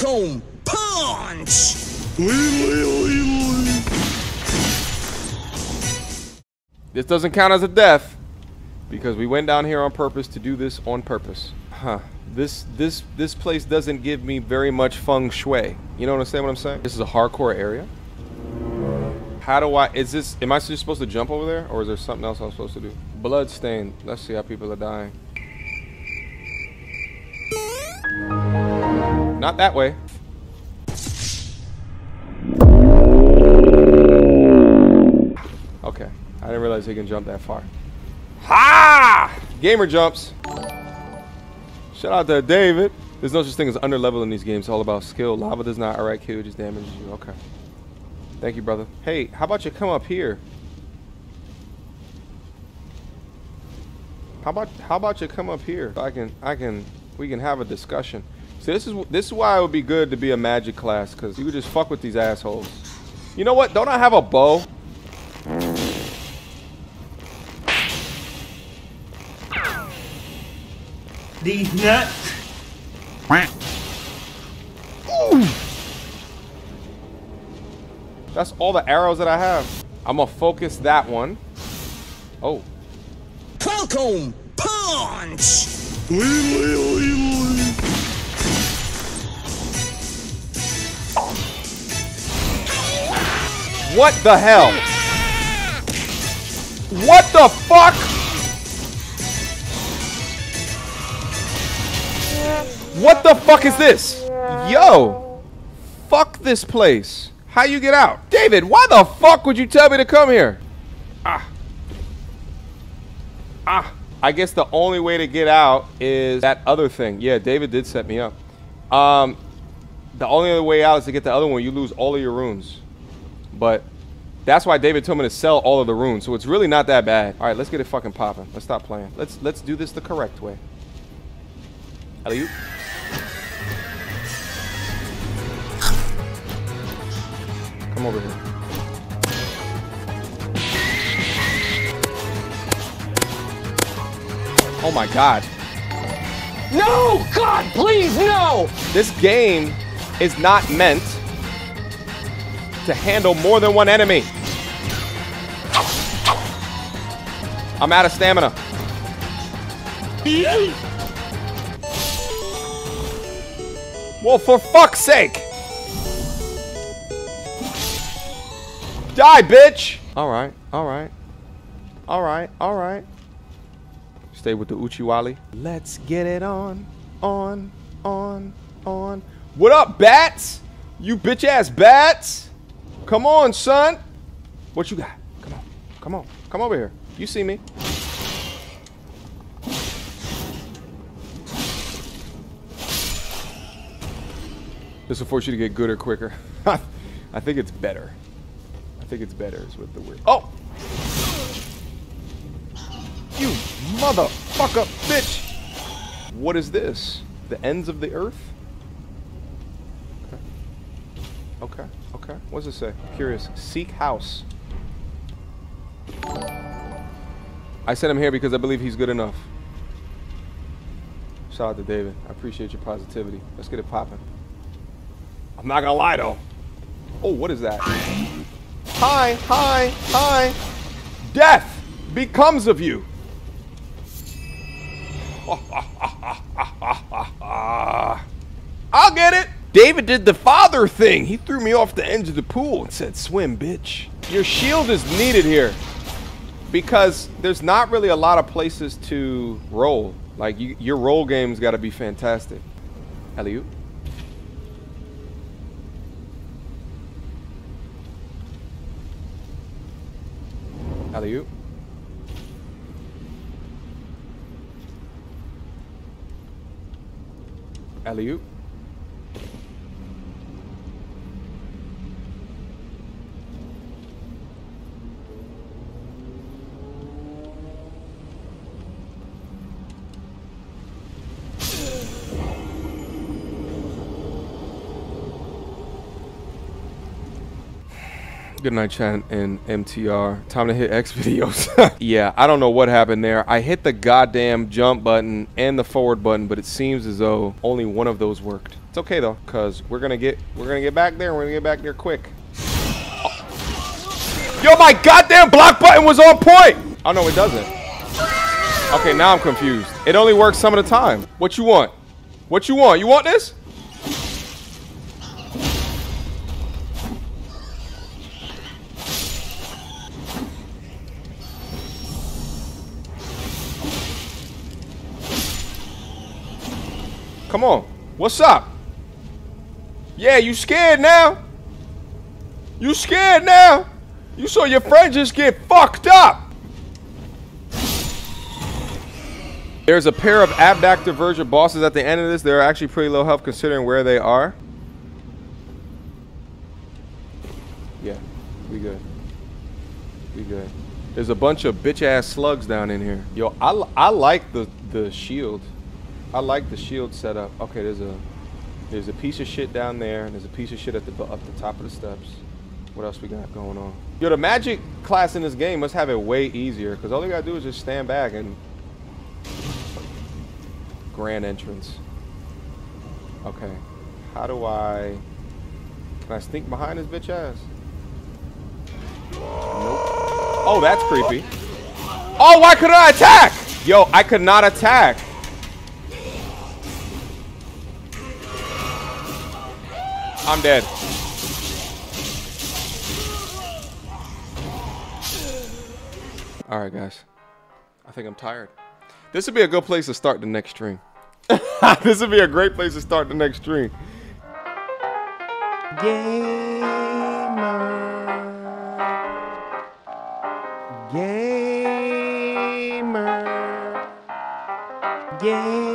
Falcon Punch! This doesn't count as a death because we went down here on purpose to do this on purpose. Huh. This this this place doesn't give me very much feng shui. You know what I'm saying? What I'm saying? This is a hardcore area. How do I? Is this? Am I just supposed to jump over there, or is there something else I'm supposed to do? Bloodstain. Let's see how people are dying. Not that way. Okay. I didn't realize he can jump that far. Ha! Gamer jumps. Shout out to David. There's no such thing as underlevel in these games. It's all about skill. Lava does not alright kill, just damages you. Okay. Thank you, brother. Hey, how about you come up here? How about how about you come up here? I can I can we can have a discussion. See, this is this is why it would be good to be a magic class, cause you could just fuck with these assholes. You know what? Don't I have a bow? These nuts. That's all the arrows that I have. I'm gonna focus that one. Oh, Falcon Punch! What the hell? What the fuck? What the fuck is this? Yo, fuck this place. How you get out? David, why the fuck would you tell me to come here? Ah. Ah. I guess the only way to get out is that other thing. Yeah, David did set me up. Um, the only other way out is to get the other one. You lose all of your runes. But that's why David told me to sell all of the runes. So it's really not that bad. All right, let's get it fucking popping. Let's stop playing. Let's let's do this the correct way. Alley Come over here. Oh my god. No! God, please, no! This game is not meant to handle more than one enemy. I'm out of stamina. Well, for fuck's sake! Die, bitch! Alright, alright. Alright, alright. Stay with the Uchiwali. Let's get it on, on, on, on. What up, bats? You bitch ass bats? Come on, son. What you got? Come on, come on, come over here. You see me. This will force you to get gooder quicker. I think it's better. I think it's better is what the word. Oh! You motherfucker, bitch! What is this? The ends of the earth? Okay. Okay. What does it say? Curious. Seek house. I sent him here because I believe he's good enough. Shout out to David. I appreciate your positivity. Let's get it popping. I'm not gonna lie though. Oh, what is that? Hi, hi, hi. Death becomes of you. I'll get it. David did the father thing. He threw me off the edge of the pool and said, swim, bitch. Your shield is needed here because there's not really a lot of places to roll. Like, you, your roll game's got to be fantastic. Alley-oop. Alley-oop. Alley-oop. Good night, chat and MTR. Time to hit X videos. yeah, I don't know what happened there. I hit the goddamn jump button and the forward button, but it seems as though only one of those worked. It's okay though, cause we're gonna get we're gonna get back there. We're gonna get back there quick. Yo, my goddamn block button was on point. Oh no, it doesn't. Okay, now I'm confused. It only works some of the time. What you want? What you want? You want this? Come on. What's up? Yeah, you scared now? You scared now? You saw your friend just get fucked up. There's a pair of abductor virgin bosses at the end of this. They're actually pretty low health considering where they are. Yeah, we good. We good. There's a bunch of bitch ass slugs down in here. Yo, I, I like the the shield. I like the shield setup. Okay, there's a there's a piece of shit down there, and there's a piece of shit at the up the top of the steps. What else we got going on? Yo, the magic class in this game must have it way easier, because all you gotta do is just stand back and grand entrance. Okay, how do I? Can I sneak behind this bitch ass? Nope. Oh, that's creepy. Oh, why couldn't I attack? Yo, I could not attack. I'm dead. All right, guys. I think I'm tired. This would be a good place to start the next stream. this would be a great place to start the next stream. Gamer. Gamer. Gamer.